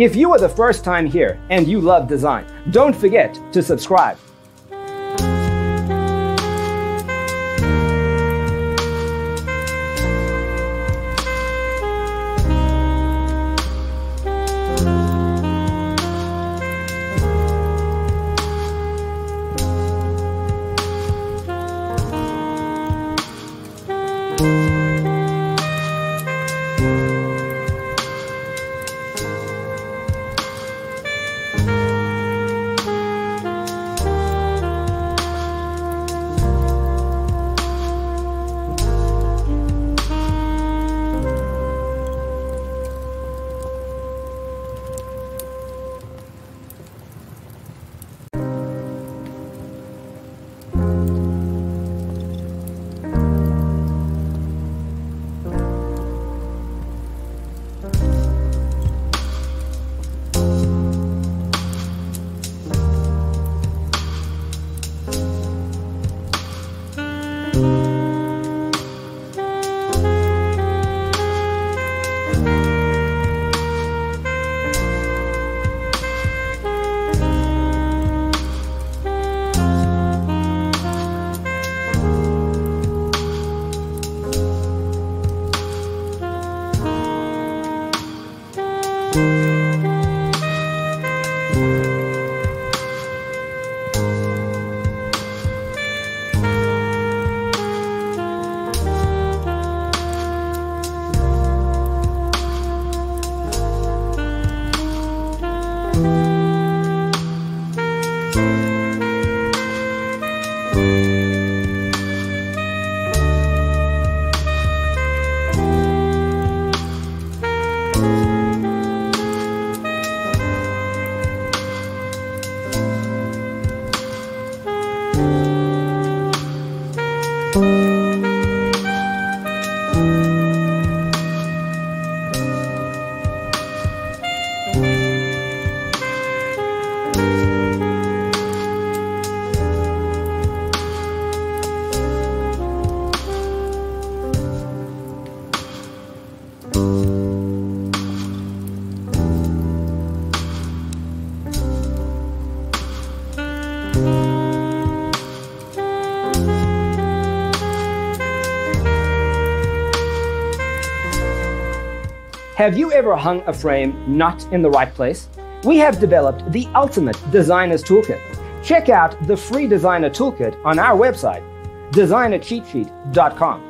If you are the first time here and you love design, don't forget to subscribe. Música Have you ever hung a frame not in the right place? We have developed the ultimate designer's toolkit. Check out the free designer toolkit on our website, designercheatsheet.com.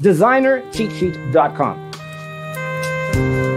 designercheatsheet.com.